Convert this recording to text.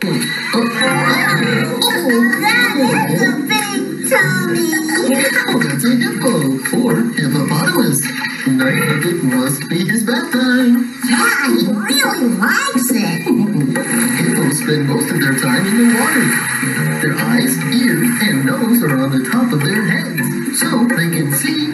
That is a big tummy. Oh, that's a hippo or hippopotamus. I think it must be his bedtime. Yeah, he really likes it. Hippos spend most of their time in the water. Their eyes, ears, and nose are on the top of their heads, so they can see.